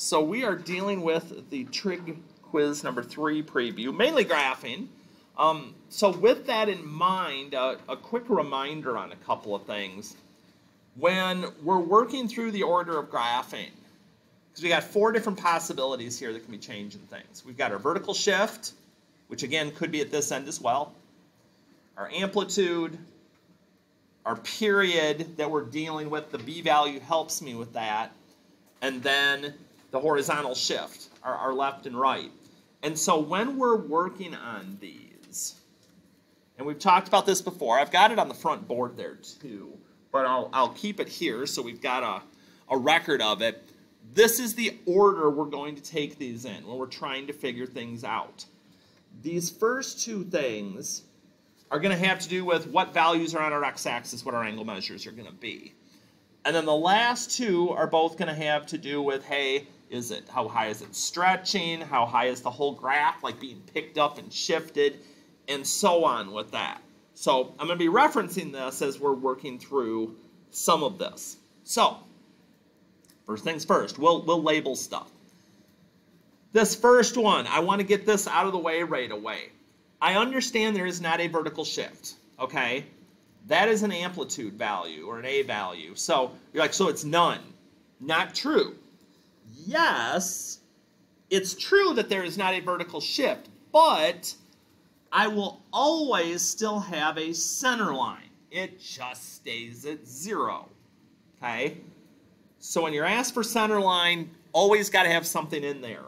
So we are dealing with the trig quiz number three preview, mainly graphing. Um, so with that in mind, uh, a quick reminder on a couple of things. When we're working through the order of graphing, because we got four different possibilities here that can be changing things. We've got our vertical shift, which again could be at this end as well. Our amplitude, our period that we're dealing with, the b value helps me with that. And then the horizontal shift, our, our left and right. And so when we're working on these, and we've talked about this before, I've got it on the front board there too, but I'll, I'll keep it here so we've got a, a record of it. This is the order we're going to take these in when we're trying to figure things out. These first two things are going to have to do with what values are on our x-axis, what our angle measures are going to be. And then the last two are both going to have to do with, hey, is it? How high is it stretching? How high is the whole graph like being picked up and shifted? And so on with that. So I'm going to be referencing this as we're working through some of this. So, first things first, we'll, we'll label stuff. This first one, I want to get this out of the way right away. I understand there is not a vertical shift, okay? That is an amplitude value or an A value. So you're like, so it's none. Not true yes, it's true that there is not a vertical shift, but I will always still have a center line. It just stays at zero, okay? So when you're asked for center line, always got to have something in there.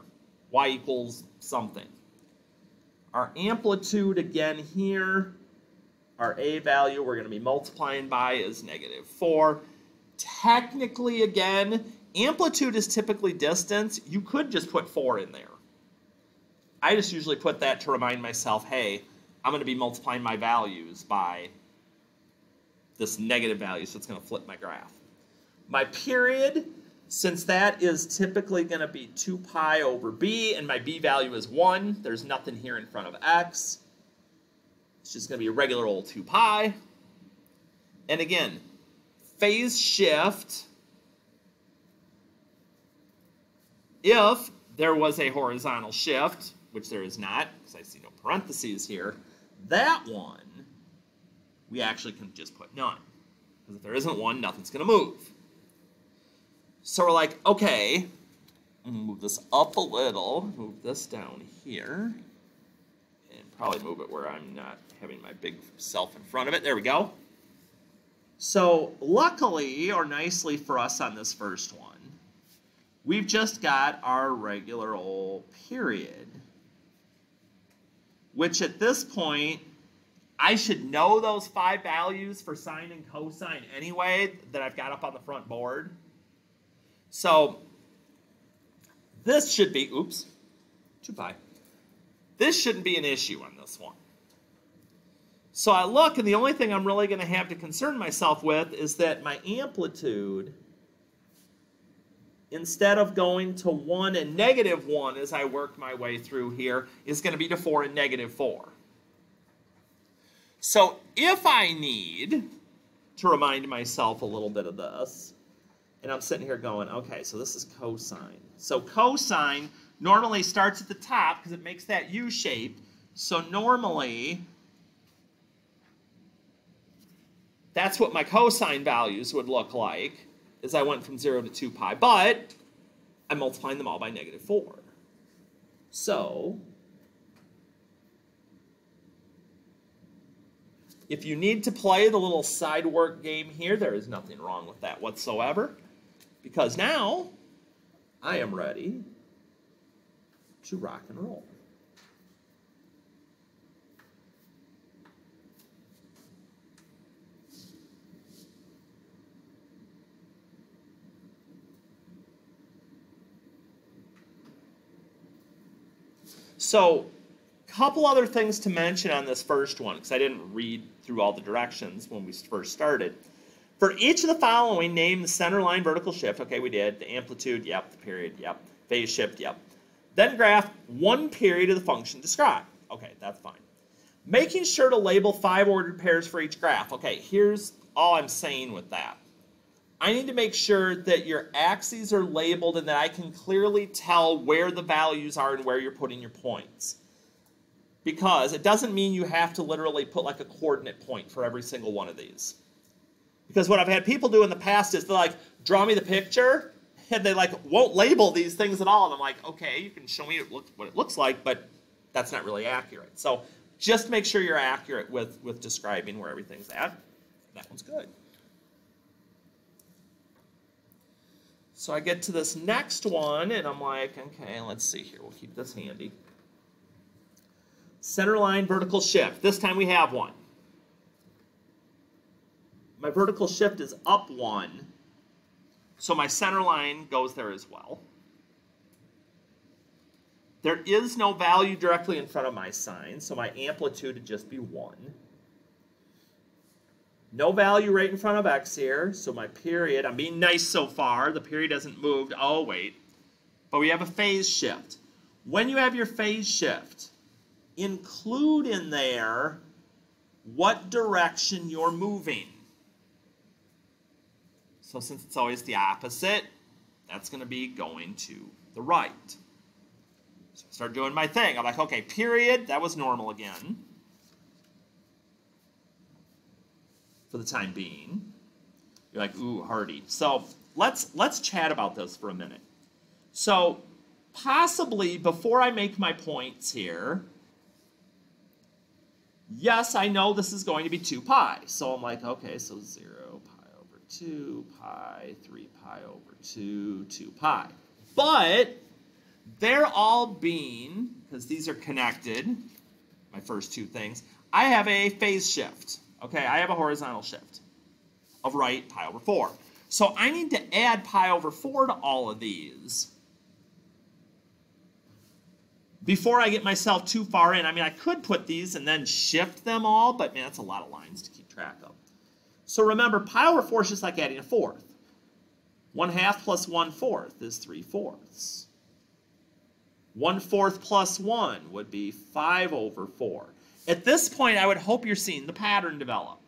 Y equals something. Our amplitude again here, our A value we're going to be multiplying by is negative 4. Technically, again, Amplitude is typically distance. You could just put 4 in there. I just usually put that to remind myself, hey, I'm going to be multiplying my values by this negative value, so it's going to flip my graph. My period, since that is typically going to be 2 pi over b, and my b value is 1, there's nothing here in front of x. It's just going to be a regular old 2 pi. And again, phase shift If there was a horizontal shift, which there is not, because I see no parentheses here, that one, we actually can just put none. Because if there isn't one, nothing's going to move. So we're like, okay, move this up a little, move this down here, and probably move it where I'm not having my big self in front of it. There we go. So luckily, or nicely for us on this first one, We've just got our regular old period, which at this point, I should know those five values for sine and cosine anyway that I've got up on the front board. So this should be, oops, 2 pi. This shouldn't be an issue on this one. So I look, and the only thing I'm really going to have to concern myself with is that my amplitude instead of going to 1 and negative 1 as I work my way through here, is going to be to 4 and negative 4. So if I need to remind myself a little bit of this, and I'm sitting here going, okay, so this is cosine. So cosine normally starts at the top because it makes that U shape. So normally, that's what my cosine values would look like is I went from 0 to 2 pi, but I'm multiplying them all by negative 4. So, if you need to play the little side work game here, there is nothing wrong with that whatsoever, because now I am ready to rock and roll. So, a couple other things to mention on this first one, because I didn't read through all the directions when we first started. For each of the following, name the center line vertical shift. Okay, we did. The amplitude, yep. The period, yep. Phase shift, yep. Then graph one period of the function described. Okay, that's fine. Making sure to label five ordered pairs for each graph. Okay, here's all I'm saying with that. I need to make sure that your axes are labeled and that I can clearly tell where the values are and where you're putting your points. Because it doesn't mean you have to literally put like a coordinate point for every single one of these. Because what I've had people do in the past is they're like, draw me the picture, and they like won't label these things at all. And I'm like, okay, you can show me what it looks like, but that's not really accurate. So just make sure you're accurate with, with describing where everything's at. That one's good. So I get to this next one, and I'm like, okay, let's see here. We'll keep this handy. Center line vertical shift. This time we have one. My vertical shift is up one, so my center line goes there as well. There is no value directly in front of my sine, so my amplitude would just be 1. No value right in front of x here, so my period, I'm being nice so far, the period hasn't moved, oh wait, but we have a phase shift. When you have your phase shift, include in there what direction you're moving. So since it's always the opposite, that's going to be going to the right. So I start doing my thing. I'm like, okay, period, that was normal again. For the time being. You're like, ooh, Harty. So let's let's chat about this for a minute. So possibly before I make my points here, yes, I know this is going to be 2 pi. So I'm like, okay, so 0 pi over 2 pi, 3 pi over 2, 2 pi. But they're all being, because these are connected, my first two things, I have a phase shift. Okay, I have a horizontal shift of right pi over 4. So I need to add pi over 4 to all of these before I get myself too far in. I mean, I could put these and then shift them all, but man, that's a lot of lines to keep track of. So remember, pi over 4 is just like adding a fourth. 1 half plus 1 fourth is 3 fourths. 1 fourth plus 1 would be 5 over 4. At this point, I would hope you're seeing the pattern develop.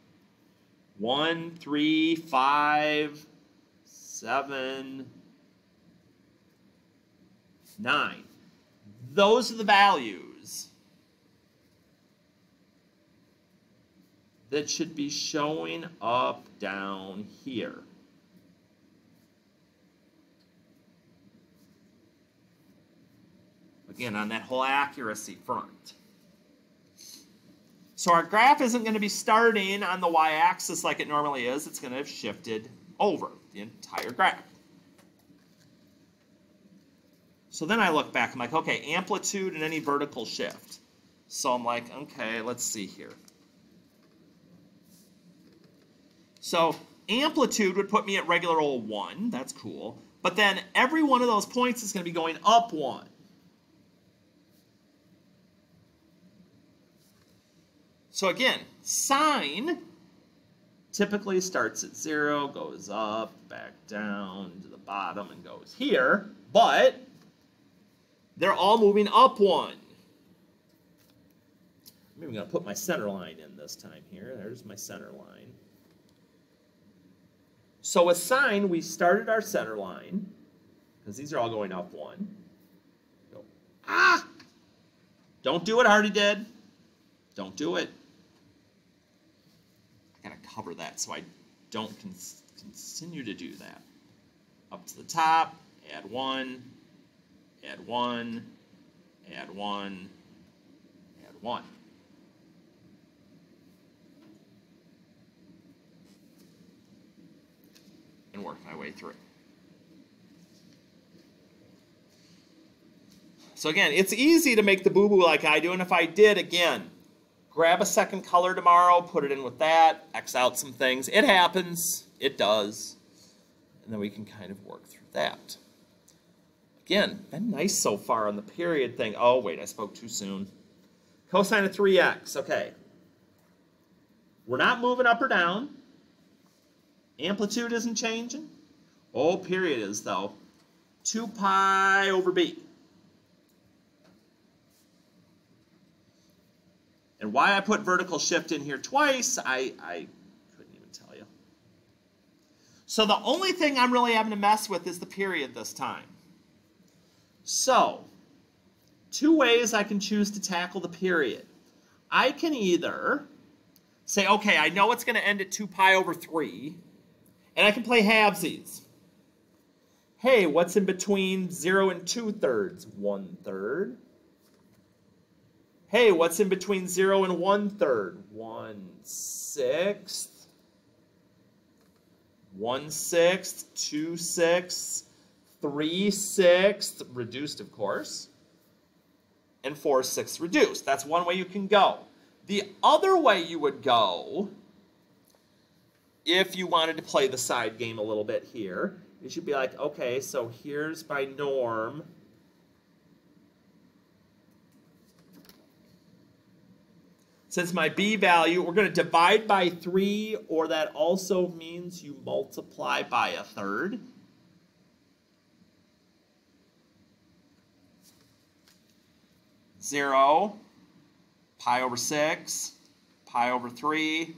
One, three, five, seven, nine. Those are the values that should be showing up down here. Again, on that whole accuracy front. So our graph isn't going to be starting on the y-axis like it normally is. It's going to have shifted over the entire graph. So then I look back, I'm like, okay, amplitude and any vertical shift. So I'm like, okay, let's see here. So amplitude would put me at regular old 1. That's cool. But then every one of those points is going to be going up 1. So again, sine typically starts at 0, goes up, back down to the bottom, and goes here. But they're all moving up 1. I'm even going to put my center line in this time here. There's my center line. So with sine, we started our center line, because these are all going up 1. Go, ah! Don't do what Harty did. Don't do it cover that so I don't con continue to do that. Up to the top, add one, add one, add one, add one. And work my way through. So again, it's easy to make the boo-boo like I do, and if I did, again, grab a second color tomorrow, put it in with that, X out some things. It happens. It does. And then we can kind of work through that. Again, been nice so far on the period thing. Oh, wait, I spoke too soon. Cosine of 3x. Okay. We're not moving up or down. Amplitude isn't changing. Oh, period is, though. 2 pi over b. And why I put vertical shift in here twice, I, I couldn't even tell you. So the only thing I'm really having to mess with is the period this time. So, two ways I can choose to tackle the period. I can either say, okay, I know it's going to end at 2 pi over 3, and I can play halvesies. Hey, what's in between 0 and 2 thirds? 1 third. Hey, what's in between 0 and 1 third? 1 sixth. 1 sixth, 2 sixths, 3 sixths, reduced of course, and 4 sixths reduced. That's one way you can go. The other way you would go, if you wanted to play the side game a little bit here, is you'd be like, okay, so here's my norm. Since my b value, we're going to divide by 3, or that also means you multiply by a third. Zero, pi over 6, pi over 3,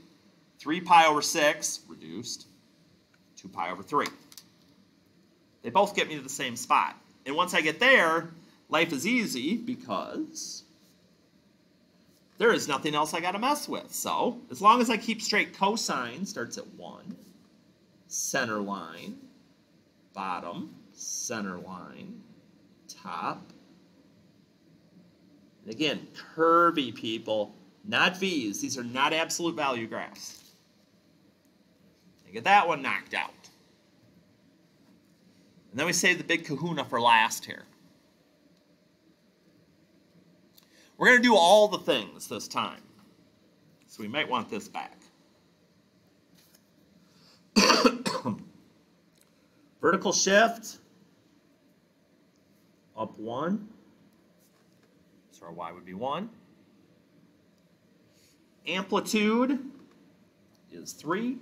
3 pi over 6, reduced, 2 pi over 3. They both get me to the same spot. And once I get there, life is easy because there is nothing else I got to mess with. So as long as I keep straight, cosine starts at 1, center line, bottom, center line, top. And again, curvy people, not V's. These are not absolute value graphs. I get that one knocked out. And then we save the big kahuna for last here. We're going to do all the things this time. So we might want this back. Vertical shift, up one. So our y would be one. Amplitude is three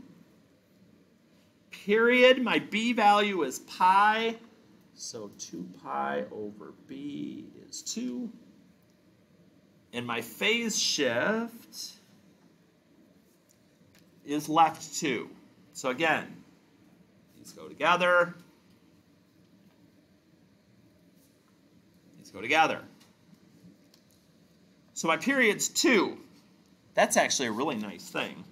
period. My b value is pi, so 2 pi over b is 2. And my phase shift is left 2. So again, these go together. These go together. So my period's 2. That's actually a really nice thing.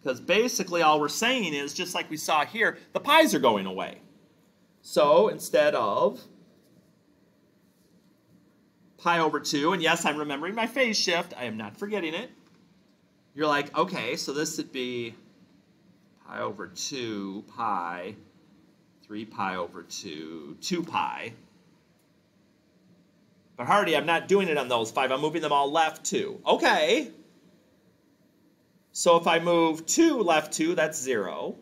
Because basically all we're saying is, just like we saw here, the pies are going away. So instead of pi over 2, and yes, I'm remembering my phase shift. I am not forgetting it. You're like, okay, so this would be pi over 2 pi, 3 pi over 2, 2 pi. But Harty, I'm not doing it on those five. I'm moving them all left two. Okay. So if I move 2 left 2, that's 0.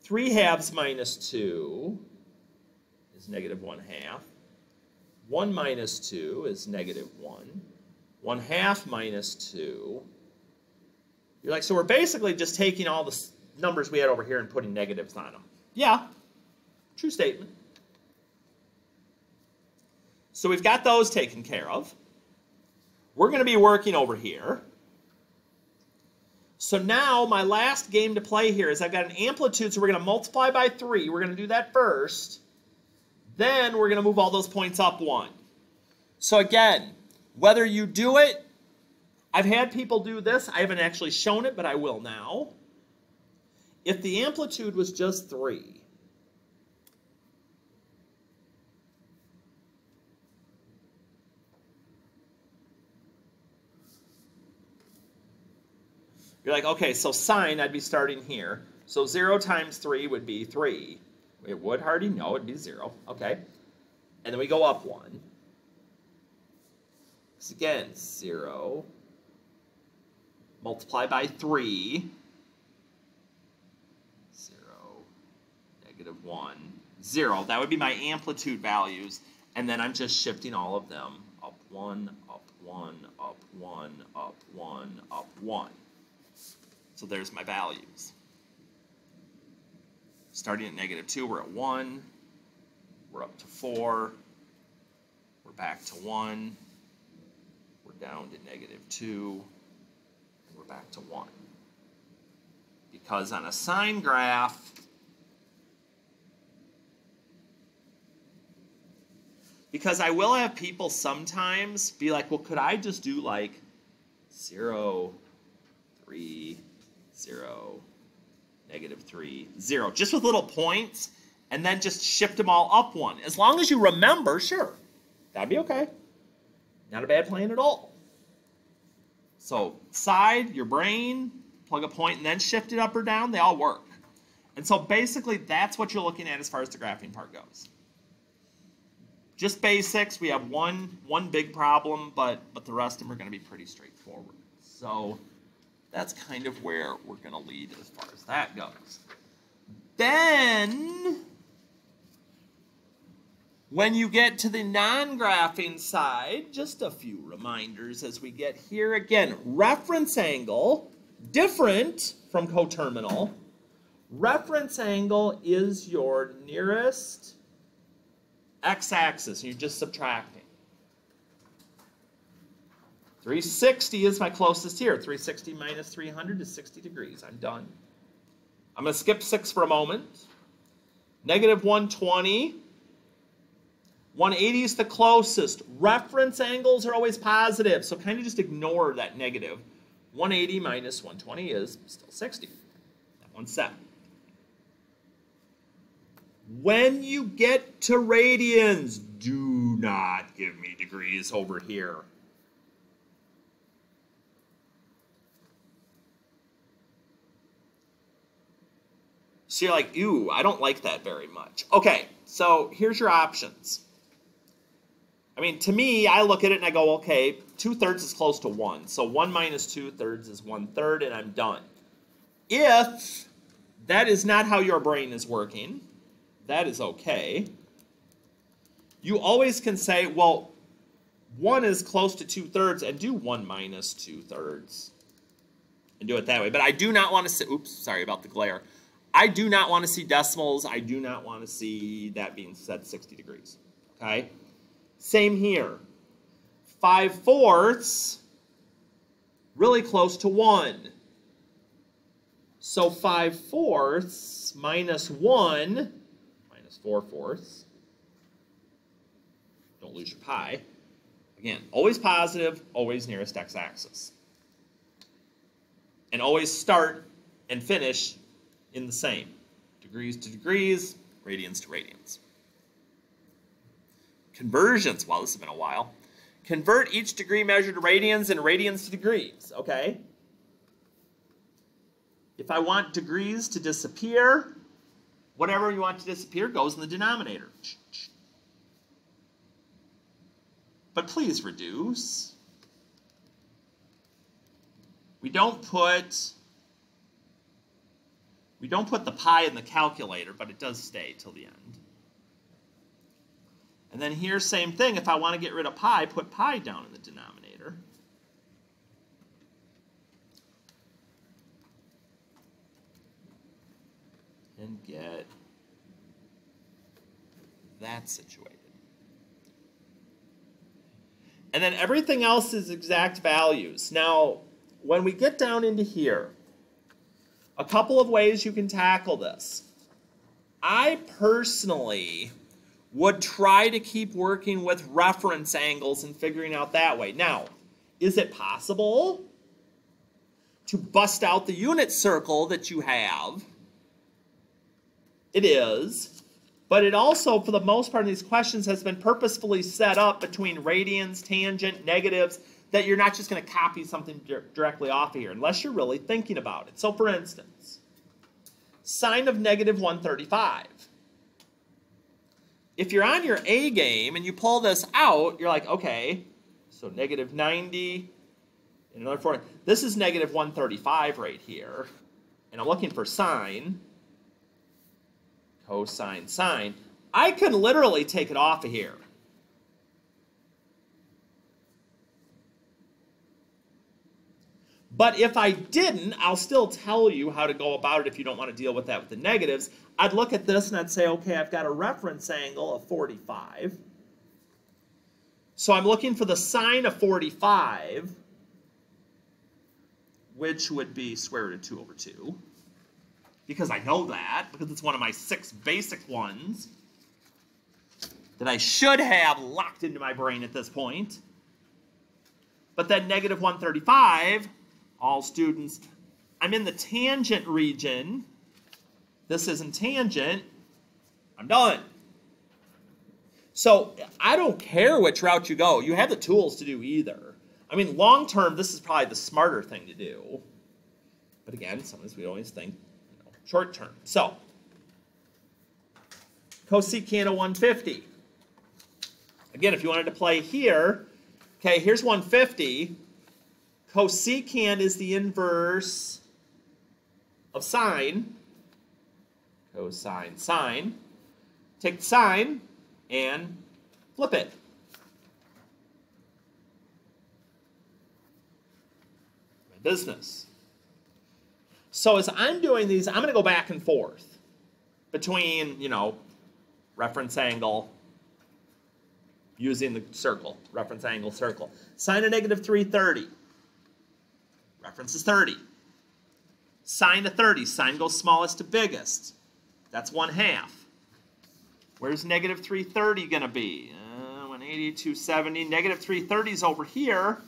3 halves minus 2 is negative 1 half. 1 minus 2 is negative 1. 1 half minus 2. You're like, so we're basically just taking all the numbers we had over here and putting negatives on them. Yeah, true statement. So we've got those taken care of. We're going to be working over here. So now my last game to play here is I've got an amplitude, so we're going to multiply by 3. We're going to do that first. Then we're going to move all those points up 1. So again, whether you do it, I've had people do this. I haven't actually shown it, but I will now. If the amplitude was just 3, You're like, okay, so sine, I'd be starting here. So 0 times 3 would be 3. It would, Harty? No, it'd be 0. Okay. And then we go up 1. So again, 0. Multiply by 3. 0. Negative 1. 0. That would be my amplitude values. And then I'm just shifting all of them. Up 1, up 1, up 1, up 1, up 1. So there's my values. Starting at negative 2, we're at 1. We're up to 4. We're back to 1. We're down to negative 2. And we're back to 1. Because on a sine graph, because I will have people sometimes be like, well, could I just do like 0, 3, 0, negative 3, 0, just with little points, and then just shift them all up one. As long as you remember, sure, that'd be okay. Not a bad plan at all. So side, your brain, plug a point, and then shift it up or down, they all work. And so basically that's what you're looking at as far as the graphing part goes. Just basics, we have one one big problem, but but the rest of them are going to be pretty straightforward. So that's kind of where we're going to lead as far as that goes. Then when you get to the non-graphing side, just a few reminders as we get here. Again, reference angle, different from coterminal. Reference angle is your nearest x-axis, you're just subtracting. 360 is my closest here. 360 minus 300 is 60 degrees. I'm done. I'm going to skip 6 for a moment. Negative 120 180 is the closest. Reference angles are always positive, so kind of just ignore that negative. 180 minus 120 is still 60. That one's set. When you get to radians, do not give me degrees over here. So you're like, ew, I don't like that very much. Okay, so here's your options. I mean, to me, I look at it and I go, okay, two thirds is close to one. So one minus two thirds is one third, and I'm done. If that is not how your brain is working, that is okay. You always can say, well, one is close to two thirds, and do one minus two thirds. And do it that way. But I do not want to see, oops, sorry about the glare. I do not want to see decimals. I do not want to see that being said 60 degrees. Okay? Same here. 5 fourths, really close to 1. So 5 fourths minus 1, minus 4 fourths. Don't lose your pi. Again, always positive, always nearest x-axis. And always start and finish in the same. Degrees to degrees, radians to radians. Conversions, well, this has been a while. Convert each degree measured to radians and radians to degrees, okay? If I want degrees to disappear, whatever you want to disappear goes in the denominator. But please reduce. We don't put we don't put the pi in the calculator, but it does stay till the end. And then here, same thing. If I want to get rid of pi, put pi down in the denominator. And get that situated. And then everything else is exact values. Now, when we get down into here, a couple of ways you can tackle this. I personally would try to keep working with reference angles and figuring out that way. Now, is it possible to bust out the unit circle that you have? It is. But it also, for the most part in these questions, has been purposefully set up between radians, tangent, negatives, that you're not just going to copy something directly off of here, unless you're really thinking about it. So for instance, sine of negative 135 if you're on your A game and you pull this out, you're like, okay, so negative 90 and another 40. This is negative 135 right here. And I'm looking for sine, cosine, sine. I can literally take it off of here. But if I didn't, I'll still tell you how to go about it if you don't want to deal with that with the negatives. I'd look at this and I'd say, okay, I've got a reference angle of 45. So I'm looking for the sine of 45, which would be square root of 2 over 2. because I know that, because it's one of my six basic ones that I should have locked into my brain at this point. But then negative 135, all students, I'm in the tangent region. This isn't tangent. I'm done. So I don't care which route you go. You have the tools to do either. I mean, long term, this is probably the smarter thing to do. But again, sometimes we always think you know, short term. So cosecant of 150. Again, if you wanted to play here, okay, here's 150. Cosecant is the inverse of sine. Cosine, sine. Take the sine and flip it. My business. So as I'm doing these, I'm going to go back and forth between, you know, reference angle, using the circle, reference angle circle. Sine of negative 330. Reference is 30. Sine of 30. Sine goes smallest to biggest. That's 1 half. Where's negative 330 going to be? Uh, 180, 270. Negative 330 is over here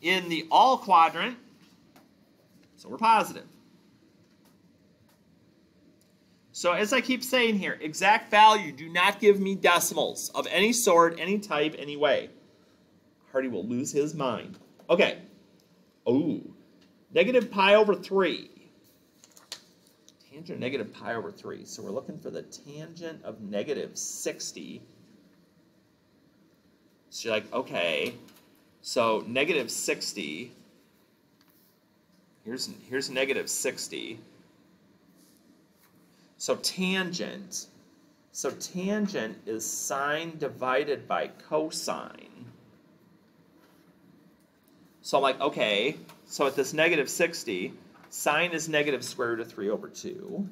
in the all quadrant. So we're positive. So as I keep saying here, exact value, do not give me decimals of any sort, any type, any way. Harty will lose his mind. Okay. Oh, negative pi over 3. Tangent of negative pi over 3. So we're looking for the tangent of negative 60. So you're like, okay, so negative 60. Here's, here's negative 60. So tangent, so tangent is sine divided by cosine. So I'm like, okay, so at this negative 60, sine is negative square root of 3 over 2.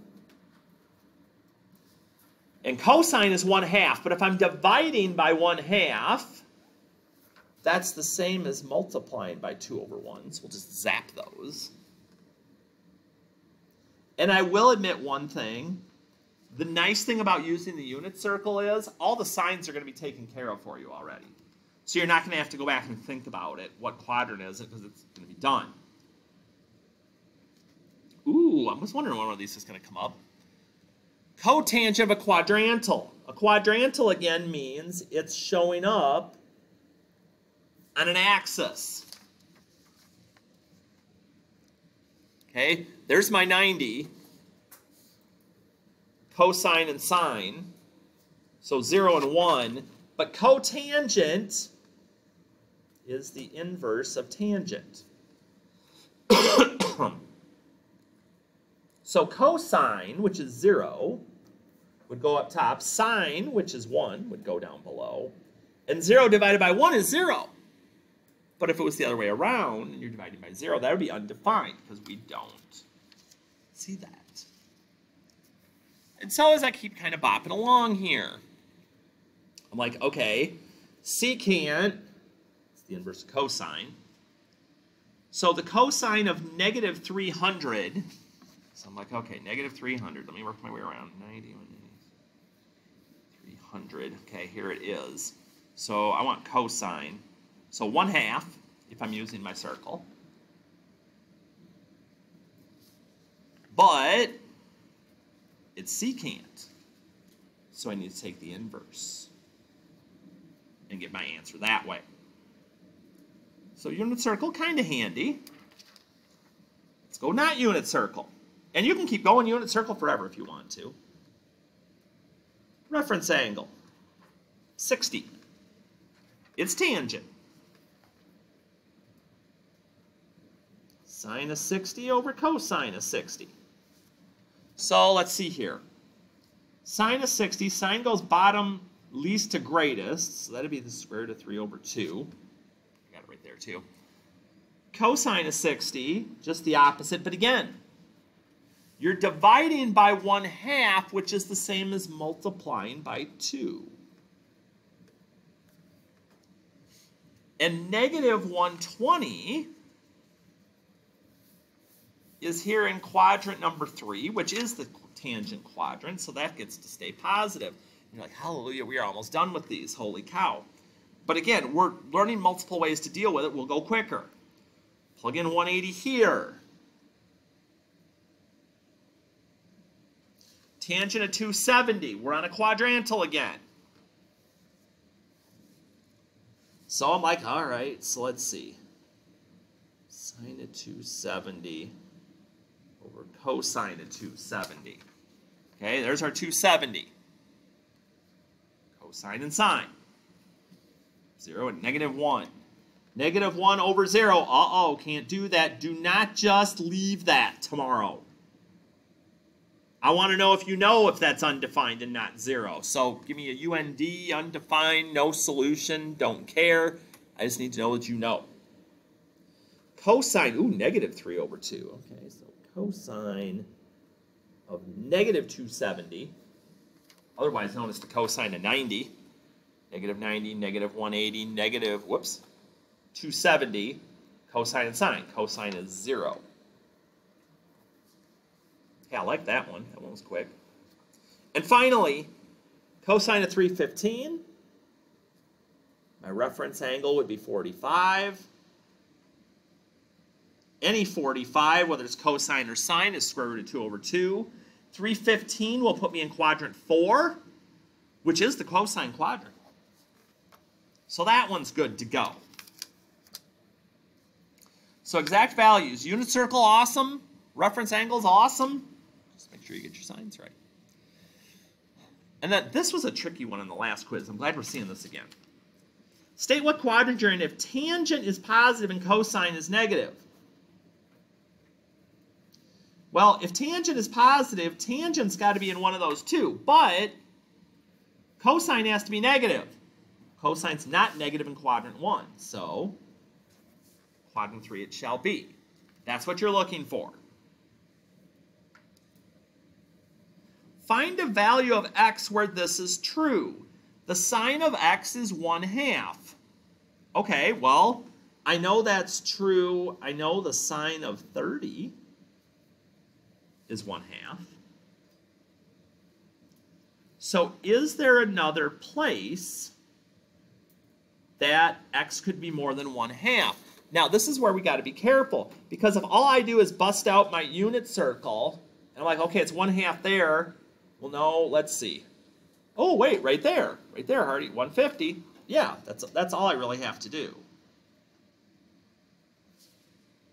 And cosine is 1 half, but if I'm dividing by 1 half, that's the same as multiplying by 2 over 1. So we'll just zap those. And I will admit one thing. The nice thing about using the unit circle is all the signs are going to be taken care of for you already. So you're not going to have to go back and think about it, what quadrant is it, because it's going to be done. Ooh, I was wondering when one of these is going to come up. Cotangent of a quadrantal. A quadrantal, again, means it's showing up on an axis. Okay, there's my 90. Cosine and sine. So 0 and 1. But cotangent is the inverse of tangent. so cosine, which is 0, would go up top. Sine, which is 1, would go down below. And 0 divided by 1 is 0. But if it was the other way around, and you're dividing by 0, that would be undefined, because we don't see that. And so as I keep kind of bopping along here, I'm like, okay, secant, the inverse of cosine. So the cosine of negative 300, so I'm like, okay, negative 300. Let me work my way around. 90, 300. Okay, here it is. So I want cosine. So 1 half, if I'm using my circle. But it's secant. So I need to take the inverse and get my answer that way. So unit circle, kind of handy. Let's go not unit circle. And you can keep going unit circle forever if you want to. Reference angle, 60. It's tangent. Sine of 60 over cosine of 60. So let's see here. Sine of 60, sine goes bottom least to greatest, so that'd be the square root of 3 over 2. I got it right there too. Cosine of 60, just the opposite, but again, you're dividing by 1 half, which is the same as multiplying by 2. And negative 120 is here in quadrant number three, which is the tangent quadrant, so that gets to stay positive. You're like, hallelujah, we are almost done with these, holy cow. But again, we're learning multiple ways to deal with it. We'll go quicker. Plug in 180 here. Tangent of 270. We're on a quadrantal again. So I'm like, all right, so let's see. Sine of 270 over cosine of 270. Okay, there's our 270. Cosine and sine. 0 and negative 1. Negative 1 over 0. Uh-oh, can't do that. Do not just leave that tomorrow. I want to know if you know if that's undefined and not 0. So give me a UND, undefined, no solution, don't care. I just need to know that you know. Cosine, ooh, negative 3 over 2. Okay, so cosine of negative 270, otherwise known as the cosine of 90, negative 90, negative 180, negative, whoops, 270, cosine and sine. Cosine is 0. Yeah, I like that one. That one was quick. And finally, cosine of 315. My reference angle would be 45. Any 45, whether it's cosine or sine, is square root of 2 over 2. 315 will put me in quadrant 4, which is the cosine quadrant. So that one's good to go. So exact values, unit circle, awesome. Reference angles, awesome. Just make sure you get your signs right. And that this was a tricky one in the last quiz. I'm glad we're seeing this again. State what quadrant you're in if tangent is positive and cosine is negative. Well, if tangent is positive, tangent's got to be in one of those two, but cosine has to be negative. Cosine's not negative in quadrant 1, so quadrant 3 it shall be. That's what you're looking for. Find a value of x where this is true. The sine of x is 1 half. Okay, well, I know that's true. I know the sine of 30 is 1 half. So is there another place that x could be more than 1 half? Now, this is where we got to be careful, because if all I do is bust out my unit circle, and I'm like, okay, it's 1 half there, well, no, let's see. Oh, wait, right there. Right there, Harty, 150. Yeah, that's, that's all I really have to do.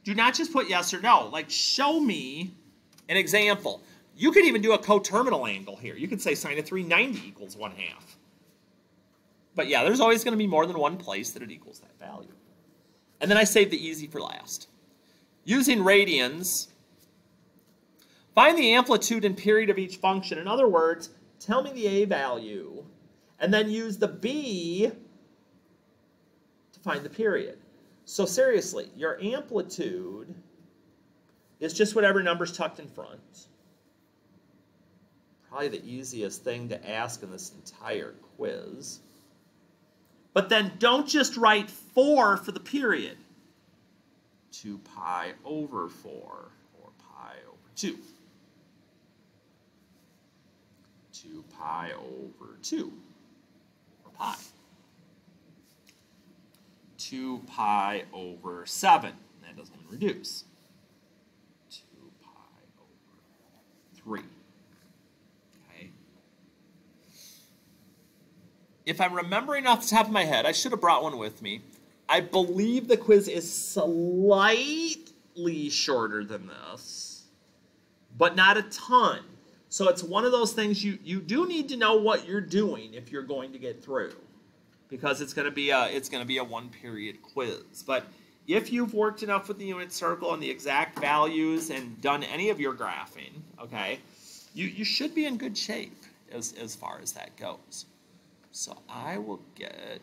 Do not just put yes or no. Like, show me an example. You could even do a coterminal angle here. You could say sine of 390 equals 1 half. But yeah, there's always going to be more than one place that it equals that value. And then I save the easy for last. Using radians, find the amplitude and period of each function. In other words, tell me the a value, and then use the b to find the period. So seriously, your amplitude is just whatever number's tucked in front. Probably the easiest thing to ask in this entire quiz. But then don't just write 4 for the period. 2 pi over 4, or pi over 2. 2 pi over 2, or pi. 2 pi over 7. That doesn't even reduce. 2 pi over 3. Okay. If I'm remembering off the top of my head, I should have brought one with me. I believe the quiz is slightly shorter than this, but not a ton. So it's one of those things you, you do need to know what you're doing if you're going to get through because it's going to be a it's going to be a one period quiz. But if you've worked enough with the unit circle and the exact values and done any of your graphing, okay, you, you should be in good shape as, as far as that goes. So I will get